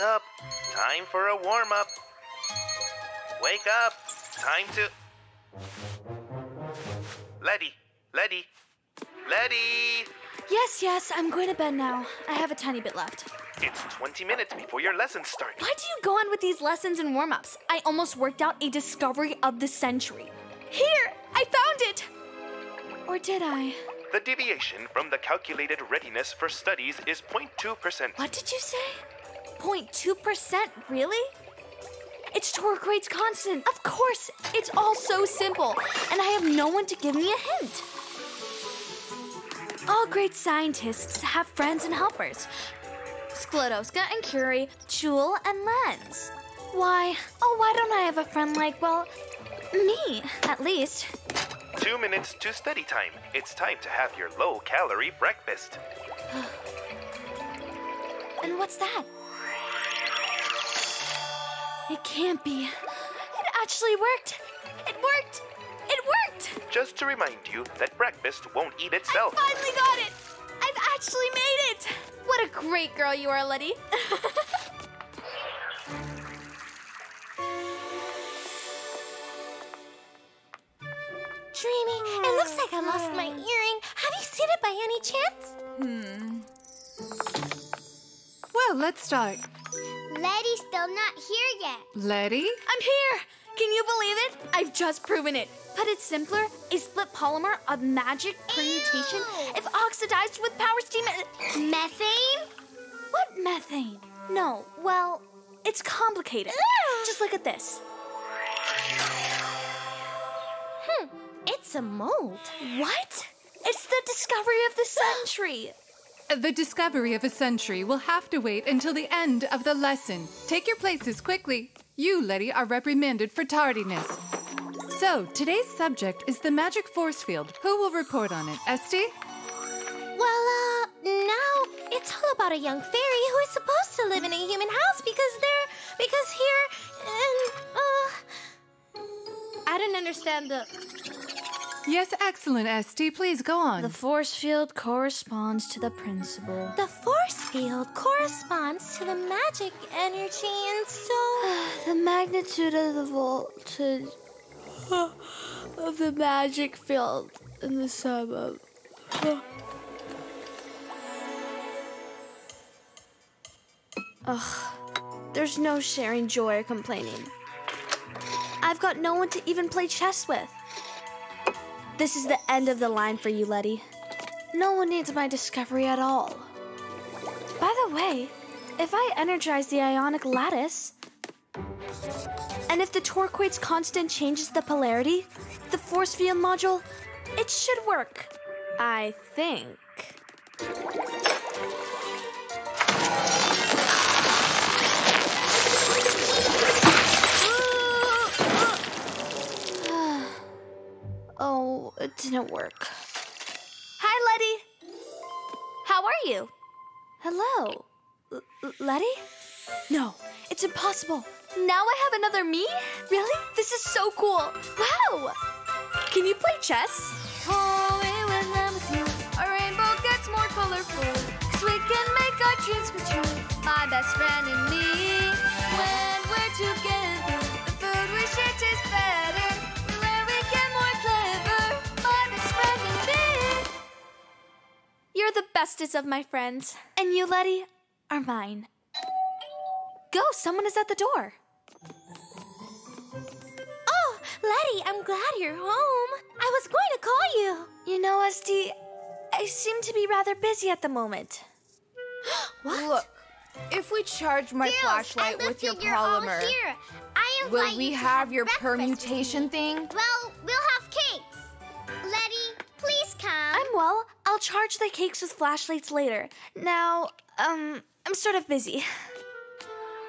up. Time for a warm up. Wake up. Time to. Letty, Letty, Letty! Yes, yes, I'm going to bed now. I have a tiny bit left. It's 20 minutes before your lessons start. Why do you go on with these lessons and warm ups? I almost worked out a discovery of the century. Here! I found it! Or did I? The deviation from the calculated readiness for studies is 0.2%. What did you say? 0.2%? Really? It's Torquate's constant. Of course, it's all so simple, and I have no one to give me a hint. All great scientists have friends and helpers. Sklodowska and Curie, Joule and Lenz. Why, oh, why don't I have a friend like, well, me, at least? Two minutes to study time. It's time to have your low calorie breakfast. And what's that? It can't be. It actually worked. It worked. It worked. Just to remind you that breakfast won't eat itself. I finally got it. I've actually made it. What a great girl you are, Letty. Dreamy, it looks like I lost my earring. Have you seen it by any chance? Hmm. Well, let's start. Letty's still not here yet. Letty? I'm here. Can you believe it? I've just proven it. But it's simpler. A split polymer of magic permutation Ew. if oxidized with power steam. and- Methane? What methane? No, well, it's complicated. Ugh. Just look at this. Hmm, it's a mold. What? It's the discovery of the century. The discovery of a century will have to wait until the end of the lesson. Take your places quickly. You, Letty, are reprimanded for tardiness. So, today's subject is the magic force field. Who will report on it? Esty? Well, uh, now it's all about a young fairy who is supposed to live in a human house because they're because here and uh I didn't understand the Yes, excellent, Esty. Please go on. The force field corresponds to the principle. the force field corresponds to the magic energy and so The magnitude of the voltage of the magic field in the sum of. Ugh, there's no sharing joy or complaining. I've got no one to even play chess with. This is the end of the line for you, Letty. No one needs my discovery at all. By the way, if I energize the ionic lattice, and if the Torquate's constant changes the polarity, the force field module, it should work. I think. Didn't work. Hi, Letty. How are you? Hello. L- Letty? No, it's impossible. Now I have another me? Really? This is so cool. Wow! Can you play chess? Oh, it was never through. Our rainbow gets more colorful. Cause we can make our dreams come true. My best friend and me. When we're together, bestest of my friends. And you, Letty, are mine. Go, someone is at the door. Oh, Letty, I'm glad you're home. I was going to call you. You know, Esty, I seem to be rather busy at the moment. What? Look, if we charge my Girls, flashlight I with your lifted all polymer, here. I will we you to have your permutation thing? Well, we'll have cakes. Letty, please come. I'm well. I'll charge the cakes with flashlights later. Now, um, I'm sort of busy.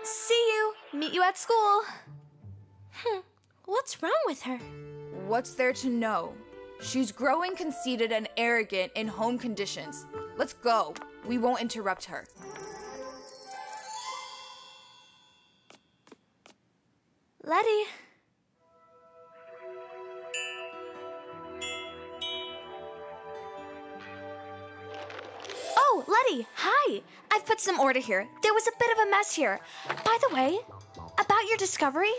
See you. Meet you at school. Hmm, What's wrong with her? What's there to know? She's growing conceited and arrogant in home conditions. Let's go. We won't interrupt her. Letty. Letty, hi. I've put some order here. There was a bit of a mess here. By the way, about your discovery,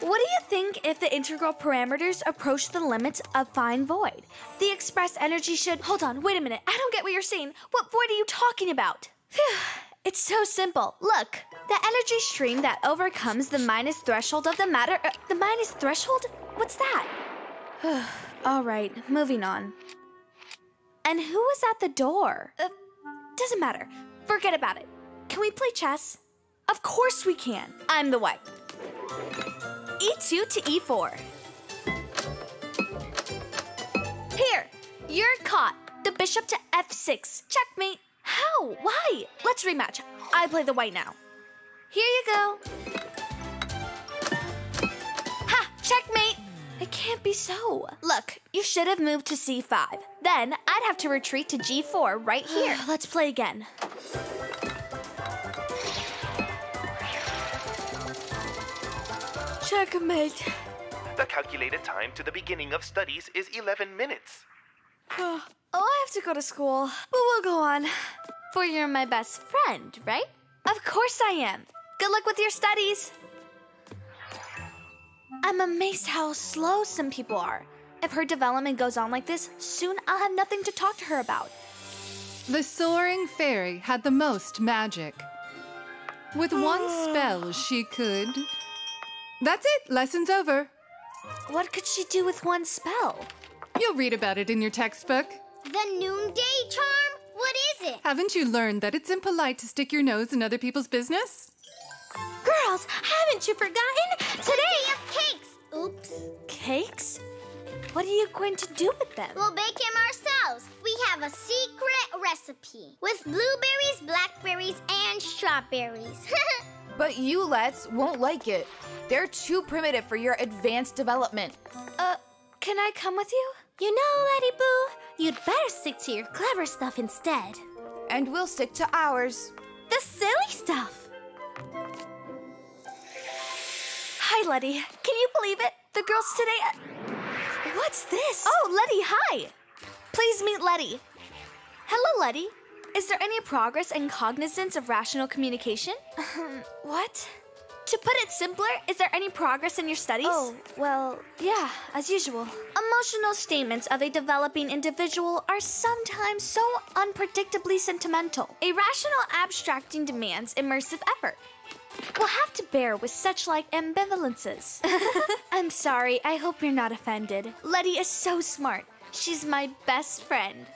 what do you think if the integral parameters approach the limits of fine void? The express energy should. Hold on, wait a minute. I don't get what you're saying. What void are you talking about? Phew, it's so simple. Look, the energy stream that overcomes the minus threshold of the matter. Uh, the minus threshold? What's that? All right, moving on. And who was at the door? Uh, doesn't matter. Forget about it. Can we play chess? Of course we can. I'm the white. E2 to E E4. Here, you're caught. The bishop to F6. Checkmate. How? Why? Let's rematch. I play the white now. Here you go. Ha! Checkmate! It can't be so. Look, you should have moved to C5. Then have to retreat to G4 right here. Let's play again. Checkmate. The calculated time to the beginning of studies is 11 minutes. Oh, I have to go to school, but we'll go on. For you're my best friend, right? Of course I am. Good luck with your studies. I'm amazed how slow some people are. If her development goes on like this, soon I'll have nothing to talk to her about. The soaring fairy had the most magic. With one spell, she could. That's it, lesson's over. What could she do with one spell? You'll read about it in your textbook. The noonday charm? What is it? Haven't you learned that it's impolite to stick your nose in other people's business? Girls, haven't you forgotten? Today of cakes. Oops. Cakes? What are you going to do with them? We'll bake them ourselves. We have a secret recipe with blueberries, blackberries, and strawberries. But you, Let's, won't like it. They're too primitive for your advanced development. Uh, can I come with you? you know, Letty Boo, you'd better stick to your clever stuff instead. And we'll stick to ours. The silly stuff. Hi, Letty. Can you believe it? The girls today. What's this? Oh, Letty, hi. Please meet Letty. Hello, Letty. Is there any progress in cognizance of rational communication? what? To put it simpler, is there any progress in your studies? Oh, well, yeah, as usual. Emotional statements of a developing individual are sometimes so unpredictably sentimental. Irrational abstracting demands immersive effort. We'll have to bear with such like ambivalences. I'm sorry, I hope you're not offended. Letty is so smart. She's my best friend.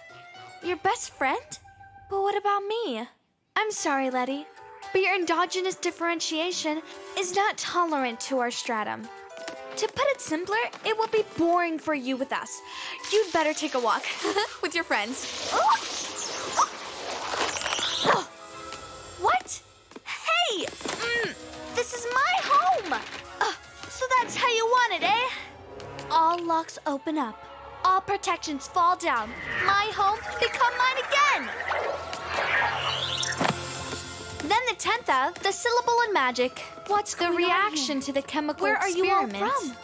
Your best friend? But what about me? I'm sorry, Letty, but your endogenous differentiation is not tolerant to our stratum. To put it simpler, it will be boring for you with us. You'd better take a walk with your friends. Uh, so that's how you want it, eh? All locks open up. All protections fall down. My home become mine again! Then the tenth of the syllable in magic. What's the reaction to the chemical Where are you all experiment? from?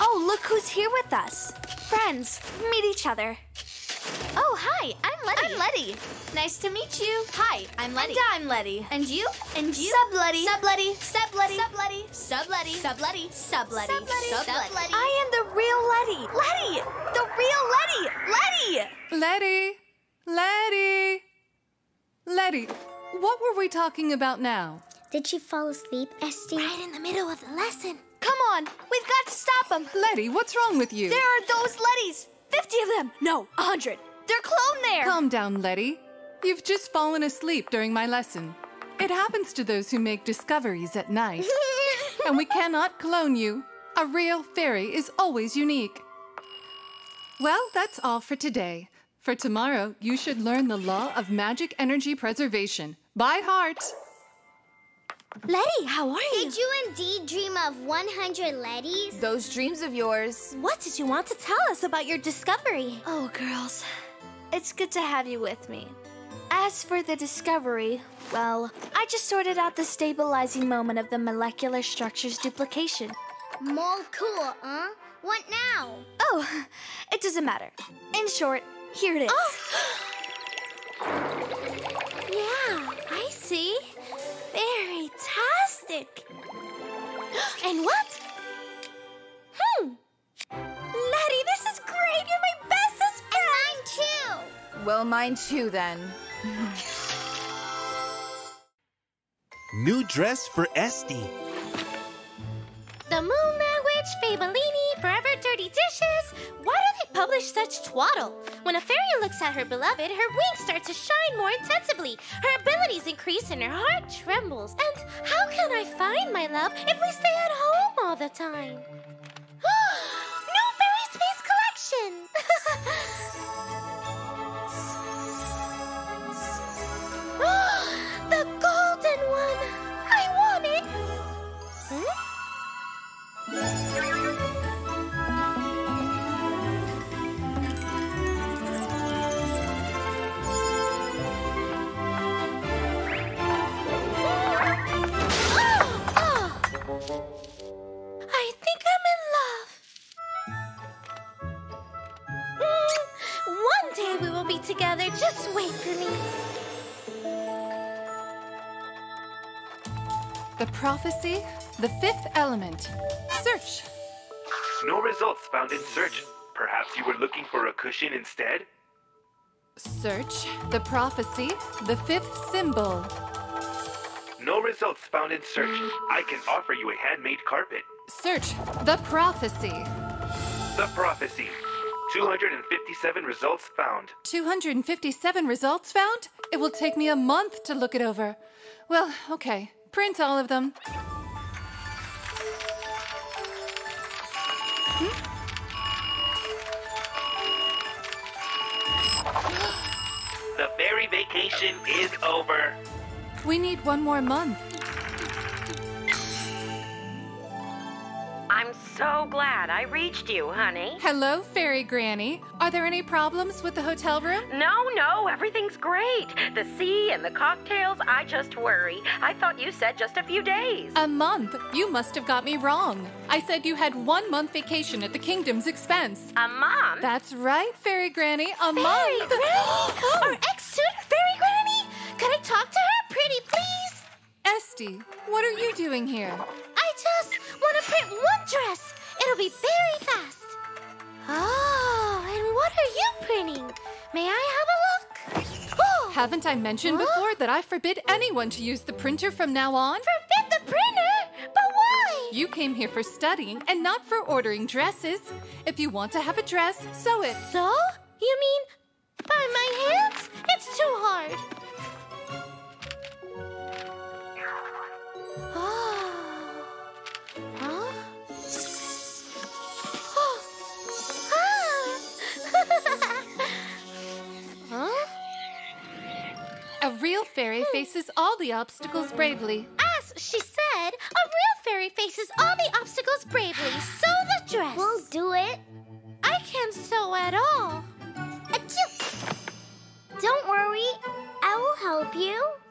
Oh, look who's here with us. Friends, meet each other. Oh, hi, I'm Letty. I'm Letty. Nice to meet you. Hi, I'm Letty. And I'm Letty. And you? And you? Sub Letty. Sub Letty. Sub Letty. Sub Letty. Sub Letty. Sub Letty. Sub Letty. Sub Letty. Sub Sub Letty. Letty. I am the real Letty. Letty. The real Letty. Letty. Letty! Letty! Letty, what were we talking about now? Did she fall asleep, Esty? Right in the middle of the lesson. Come on, we've got to stop them. Letty, what's wrong with you? There are those Lettys. Fifty of them. No, a hundred. They're cloned there. Calm down, Letty. You've just fallen asleep during my lesson. It happens to those who make discoveries at night. and we cannot clone you. A real fairy is always unique. Well, that's all for today. For tomorrow, you should learn the law of magic energy preservation by heart. Letty, how are you? Did you indeed dream of 100 Lettys? Those dreams of yours. What did you want to tell us about your discovery? Oh, girls, it's good to have you with me. As for the discovery, well, I just sorted out the stabilizing moment of the molecular structure's duplication. More cool, huh? What now? Oh, it doesn't matter. In short, here it is. Oh! Yeah. I see. Very tastic. And what? Well, mine too, then. New dress for Esty. The Moon Language, Fabellini, Forever Dirty Dishes. Why do they publish such twaddle? When a fairy looks at her beloved, her wings start to shine more intensively. Her abilities increase and her heart trembles. And how can I find my love if we stay at home all the time? Prophecy, the fifth element. Search. No results found in search. Perhaps you were looking for a cushion instead? Search. The prophecy, the fifth symbol. No results found in search. I can offer you a handmade carpet. Search. The prophecy. The prophecy. 257 results found. 257 results found? It will take me a month to look it over. Well, okay. Print all of them. The fairy vacation is over. We need one more month. I'm so glad I reached you, honey. Hello, Fairy Granny. Are there any problems with the hotel room? No, no, everything's great. The sea and the cocktails, I just worry. I thought you said just a few days. A month? You must have got me wrong. I said you had one month vacation at the kingdom's expense. A month? That's right, Fairy Granny. A Fairy month. Granny! Our ex-student Fairy Granny! Can I talk to her, pretty please? Esty, what are you doing here? I just want to It'll be very fast. Oh, and what are you printing? May I have a look? Oh, Haven't I mentioned Huh? before that I forbid anyone to use the printer from now on? forbid the printer? But why? You came here for studying and not for ordering dresses. If you want to have a dress, sew it. So? You mean by my hands? It's too hard. Real fairy hmm. faces all the obstacles bravely. As she said, a real fairy faces all the obstacles bravely. Sew the dress. We'll do it. I can't sew at all. Achoo! Don't worry, I will help you.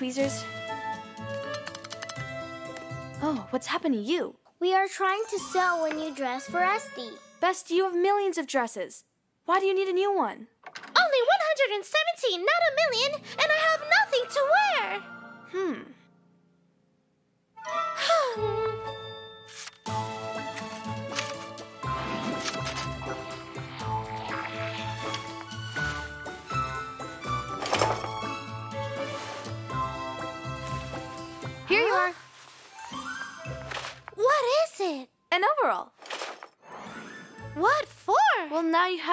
Tweezers? Oh, what's happened to you? We are trying to sew a new dress for Esty. Best, you have millions of dresses. Why do you need a new one? Only 117, not a million, and I have nothing to wear. Hmm.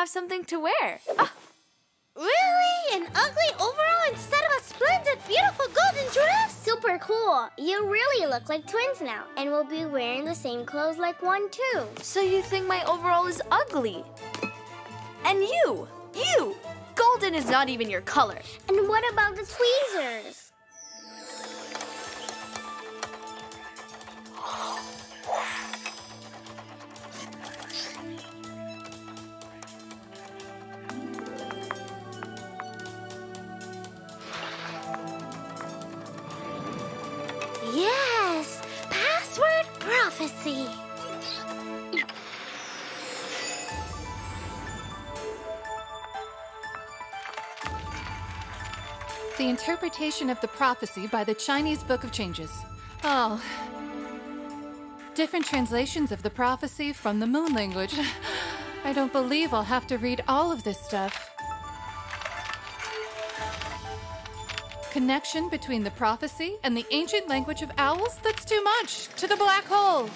Have something to wear. Ah, Really? An ugly overall instead of a splendid, beautiful golden dress? Super cool. You really look like twins now, and we'll be wearing the same clothes like one too. So you think my overall is ugly? And you, you, golden is not even your color. And what about the tweezers? Prophecy. The interpretation of the prophecy by the Chinese Book of Changes. Oh. Different translations of the prophecy from the moon language. I don't believe I'll have to read all of this stuff. Connection between the prophecy and the ancient language of owls? That's too much. To the black hole.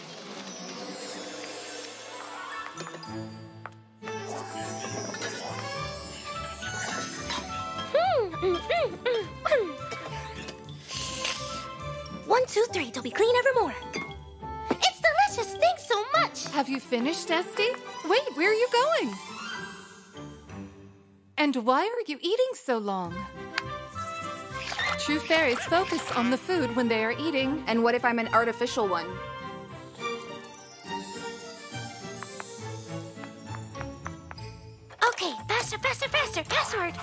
One, two, three, till we clean evermore. It's delicious. Thanks so much. Have you finished, Esty? Wait, where are you going? And why are you eating so long? True fairies focus on the food when they are eating. And what if I'm an artificial one? Okay, faster, faster, faster. Password.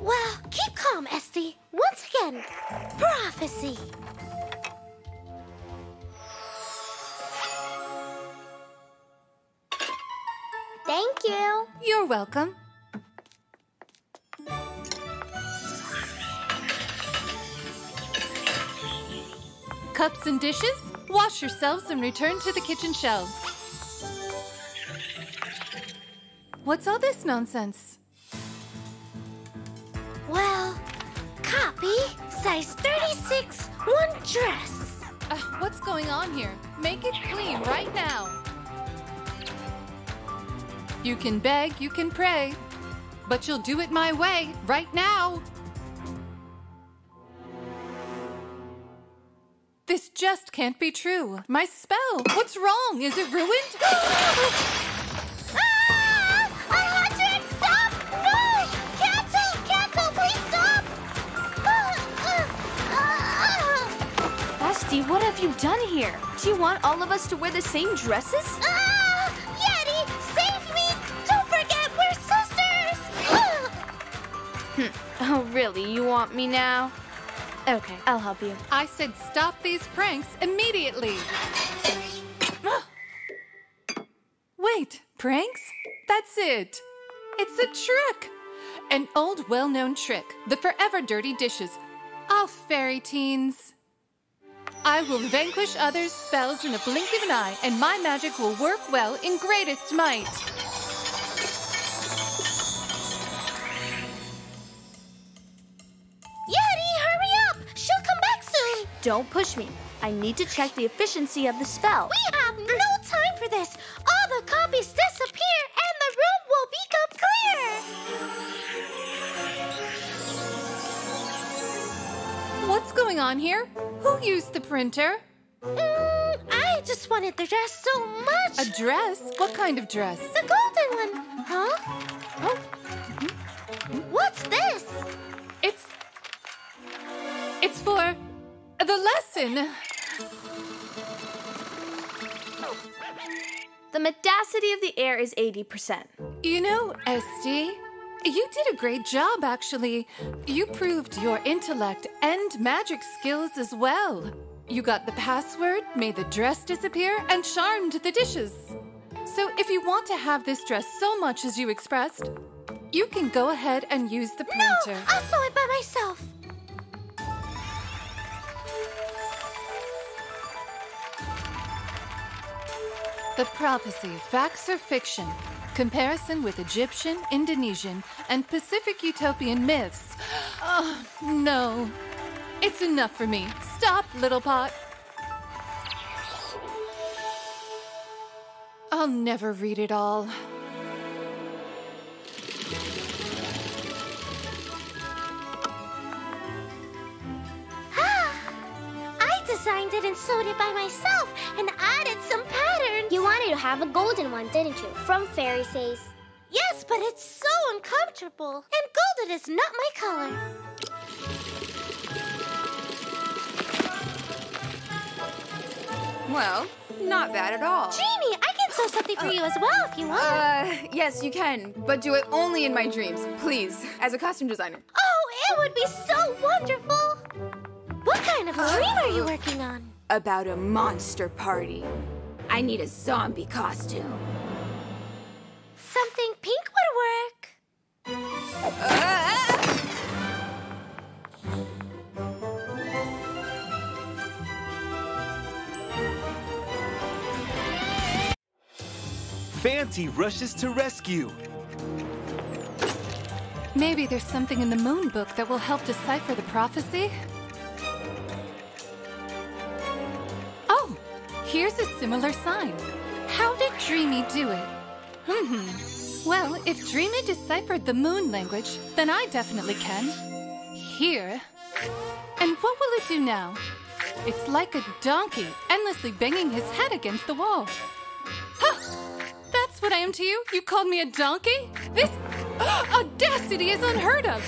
Well, keep calm, Esty. Once again, prophecy. Thank you. You're welcome. Cups and dishes? Wash yourselves and return to the kitchen shelves. What's all this nonsense? Well, copy, size 36, one dress. Uh, what's going on here? Make it clean right now. You can beg, you can pray, but you'll do it my way right now. This just can't be true. My spell. What's wrong? Is it ruined? Ah! A! Stop! No! Cancel! Cancel! Please stop! Ah, ah, Esty, what have you done here? Do you want all of us to wear the same dresses? ah! Yeti, save me! Don't forget, we're sisters! Ah! Oh, really? You want me now? Okay, I'll help you. I said stop these pranks immediately. Wait, pranks? That's it. It's a trick. An old well known trick the forever dirty dishes. Oh, fairy teens. I will vanquish others' spells in a blink of an eye, and my magic will work well in greatest might. Don't push me. I need to check the efficiency of the spell. We have no time for this! All the copies disappear and the room will become clear! What's going on here? Who used the printer? Mm, I just wanted the dress so much! A dress? What kind of dress? The golden one! Huh? Oh. What's this? It's. It's for the medacity of the air is 80%. You know, Esty, you did a great job, actually. You proved your intellect and magic skills as well. You got the password, made the dress disappear, and charmed the dishes. So, if you want to have this dress so much as you expressed, you can go ahead and use the printer. No! I'll sew it by myself! The prophecy, facts or fiction, comparison with Egyptian, Indonesian, and Pacific utopian myths. Oh, no. It's enough for me. Stop, Little Pot. I'll never read it all. Ah, I designed it and sewed it by myself have a golden one, didn't you? From Fairy Says. Yes, but it's so uncomfortable. And golden is not my color. Well, not bad at all. Dreamy, I can sew something for you as well if you want. Uh, yes, you can, but do it only in my dreams, please, as a costume designer. oh, it would be so wonderful. What kind of a dream are you working on? About a monster party. I need a zombie costume. Something pink would work. Fancy rushes to rescue. Maybe there's something in the moon book that will help decipher the prophecy? Here's a similar sign. How did Dreamy do it? Hmm. Well, if Dreamy deciphered the moon language, then I definitely can. Here. And what will it do now? It's like a donkey, endlessly banging his head against the wall. Huh! That's what I am to you? You called me a donkey? This audacity is unheard of!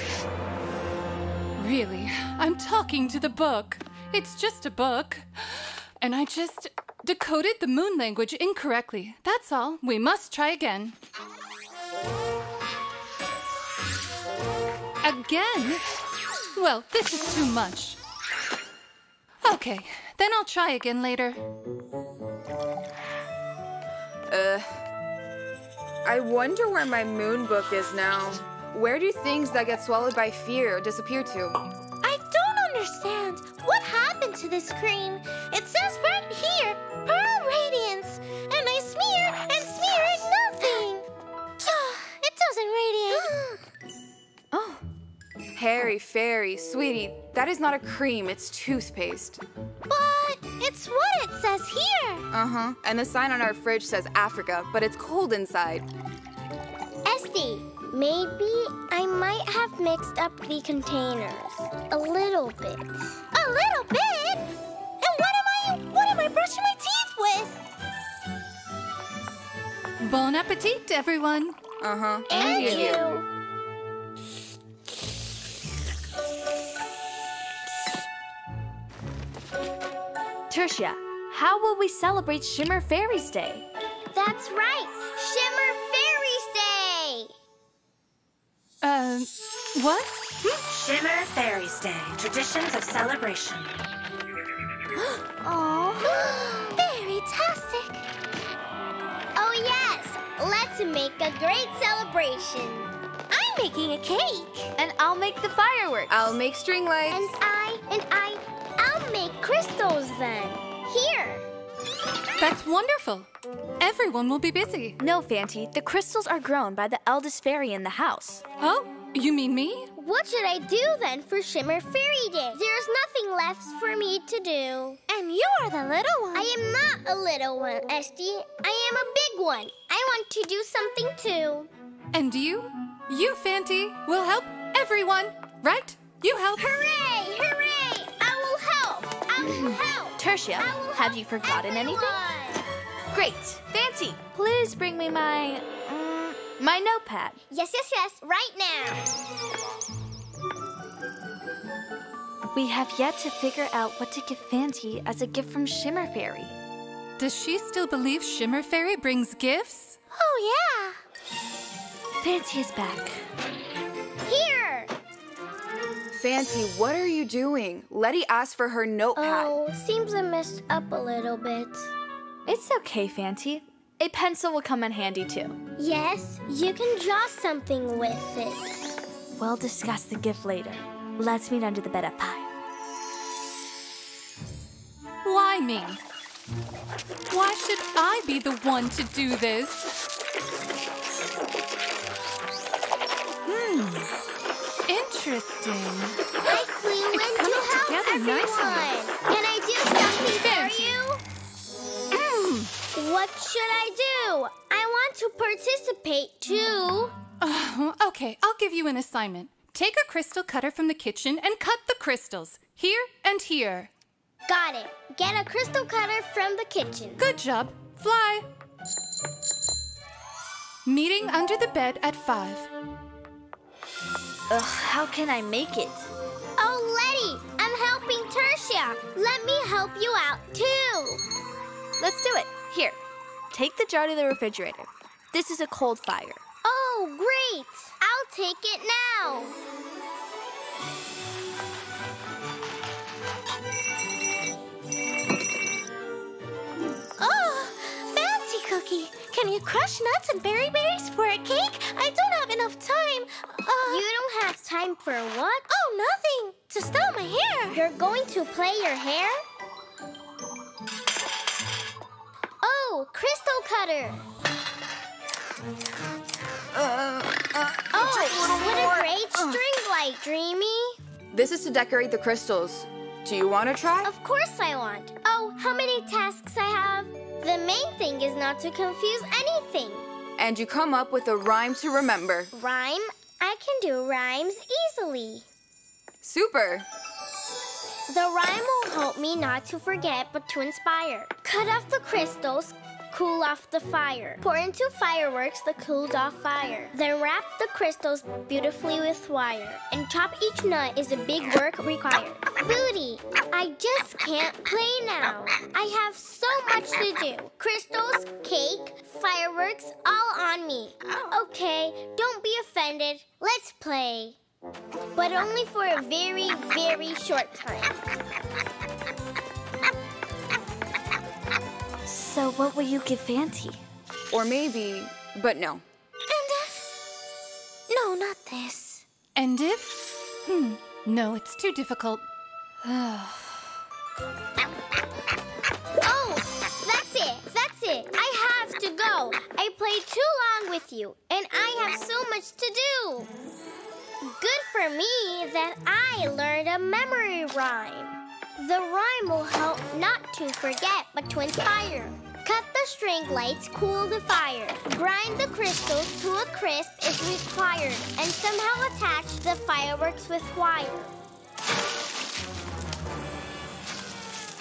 Really, I'm talking to the book. It's just a book. And I just decoded the moon language incorrectly. That's all. We must try again. Again? Well, this is too much. Okay, then I'll try again later. Uh, I wonder where my moon book is now. Where do things that get swallowed by fear disappear to? I don't understand. What happened to this cream? It says right here, Pearl Radiance. And I smear and smear and nothing. it doesn't radiate. Oh. Harry, Fairy, sweetie, that is not a cream, it's toothpaste. But it's what it says here. Uh huh. And the sign on our fridge says Africa, but it's cold inside. Esty, maybe I might have mixed up the containers. A little bit. A little bit. With? Bon appetit, everyone. Uh huh. And you. Tertia, how will we celebrate Shimmer Fairies Day? That's right. Shimmer Fairies Day. Uh, what? Shimmer Fairies Day, traditions of celebration. Oh, very tastic. Oh, yes. Let's make a great celebration. I'm making a cake. And I'll make the fireworks. I'll make string lights. And I, and I, I'll make crystals then. Here. That's wonderful. Everyone will be busy. No, Fanty, the crystals are grown by the eldest fairy in the house. Oh, you mean me? What should I do then for Shimmer Fairy Day? There's nothing left for me to do. And you are the little one. I am not a little one, Esty. I am a big one. I want to do something too. And you? You, Fanty, will help everyone, right? You help. Hooray! Hooray! I will help. I will help. Tertia, will have help you forgotten anything? Great. Fancy, please bring me my mm, my notepad. Yes, yes, yes. Right now. We have yet to figure out what to give Fancy as a gift from Shimmer Fairy. Does she still believe Shimmer Fairy brings gifts? Oh, yeah. Fancy is back. Here. Fancy, what are you doing? Letty asked for her notepad. Oh, seems I messed up a little bit. It's okay, Fancy. A pencil will come in handy too. Yes, you can draw something with it. We'll discuss the gift later. Let's meet under the bed at five. Why me? Why should I be the one to do this? Hmm. Interesting. I flew in coming to help together everyone. nicely. Can I do something Fancy. for you? What should I do? I want to participate too. Oh, okay, I'll give you an assignment. Take a crystal cutter from the kitchen and cut the crystals. Here and here. Got it. Get a crystal cutter from the kitchen. Good job. Fly. Meeting under the bed at 5. Ugh, how can I make it? Oh, Letty, I'm helping Tertia. Let me help you out too. Let's do it. Here, take the jar to the refrigerator. This is a cold fire. Oh, great. I'll take it now. Can you crush nuts and berry berries for a cake? I don't have enough time. Uh, You don't have time for what? oh, nothing. To style my hair. You're going to play your hair? Oh, crystal cutter. Uh, uh, uh, oh, what a great string light, Dreamy. This is to decorate the crystals. Do you want to try? Of course I want. Oh, how many tasks I have? The main thing is not to confuse anything. And you come up with a rhyme to remember. Rhyme? I can do rhymes easily. Super! The rhyme will help me not to forget but to inspire. Cut off the crystals, cool off the fire. Pour into fireworks the cooled off fire. Then wrap the crystals beautifully with wire. And chop each nut is a big work required. Booty, I just can't play now. I have so much to do. Crystals, cake, fireworks, all on me. Okay, don't be offended. Let's play. But only for a very, very short time. So, what will you give Fanty? Or maybe, but no. And if... No, not this. And if? Hmm, no, it's too difficult. Oh, that's it. That's it. I have to go. I played too long with you, and I have so much to do. Good for me that I learned a memory rhyme. The rhyme will help not to forget but to inspire. Cut the string lights, cool the fire. Grind the crystals to a crisp is required, and somehow attach the fireworks with wire.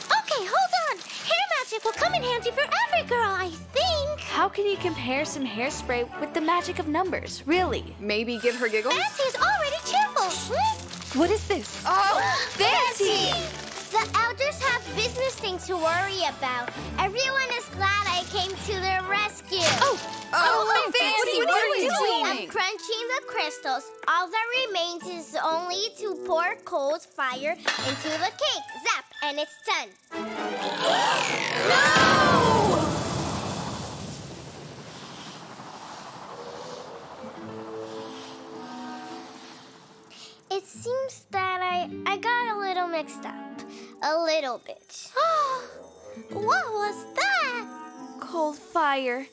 Okay, hold on. Hair magic will come in handy for every girl, I think. How can you compare some hairspray with the magic of numbers? Really? Maybe give her giggles? Fancy is already cheerful. What is this? Oh, Fancy! The elders have business things to worry about. Everyone is glad I came to their rescue. Oh, oh, oh, oh Fancy, what are you doing? I'm crunching the crystals. All that remains is only to pour cold fire into the cake. Zap, and it's done. It seems that I I got a little mixed up. A little bit. what was that? Cold fire.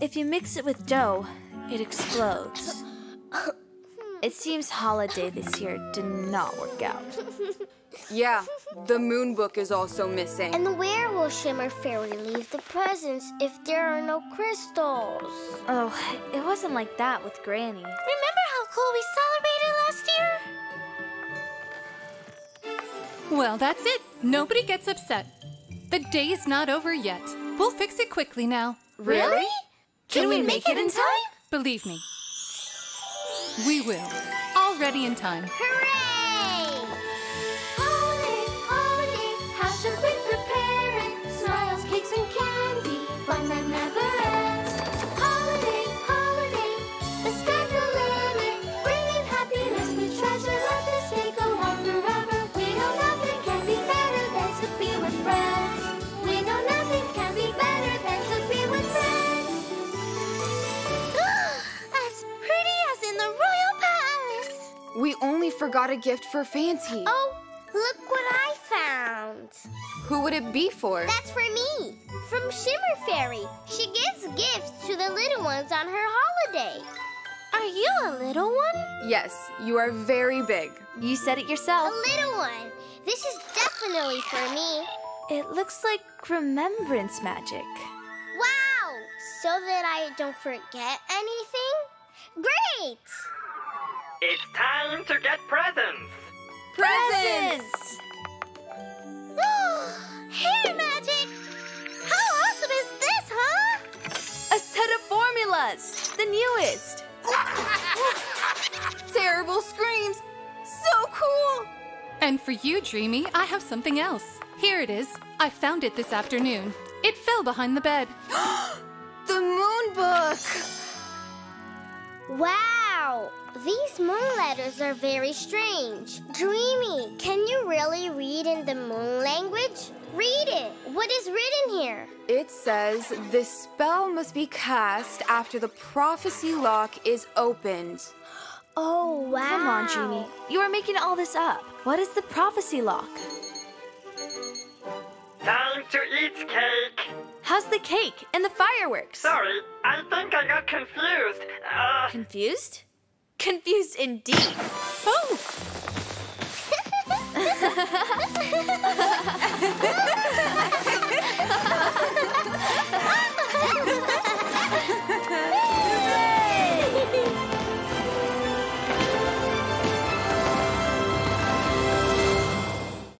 If you mix it with dough, it explodes. It seems holiday this year did not work out. Yeah, the moon book is also missing. And where will Shimmer Fairy leave the presents if there are no crystals? Oh, it wasn't like that with Granny. Remember how cool we celebrated Well, that's it. Nobody gets upset. The day is not over yet. We'll fix it quickly now. Really? Can we make it in time? Believe me. We will. Already in time. Hooray! Only forgot a gift for Fancy. Oh, look what I found. Who would it be for? That's for me. From Shimmer Fairy. She gives gifts to the little ones on her holiday. Are you a little one? Yes, you are very big. You said it yourself. A little one. This is definitely for me. It looks like remembrance magic. Wow! So that I don't forget anything? Great! It's time to get presents! Presents! Hair magic! How awesome is this, huh? A set of formulas! The newest! Terrible screams! So cool! And for you, Dreamy, I have something else. Here it is. I found it this afternoon. It fell behind the bed. the moon book! Wow! These moon letters are very strange. Dreamy, can you really read in the moon language? Read it. What is written here? It says the spell must be cast after the prophecy lock is opened. Oh, wow. Come on, Dreamy. You are making all this up. What is the prophecy lock? Time to eat cake. How's the cake and the fireworks? Sorry, I think I got confused. Uh, Confused? Confused indeed. Oh!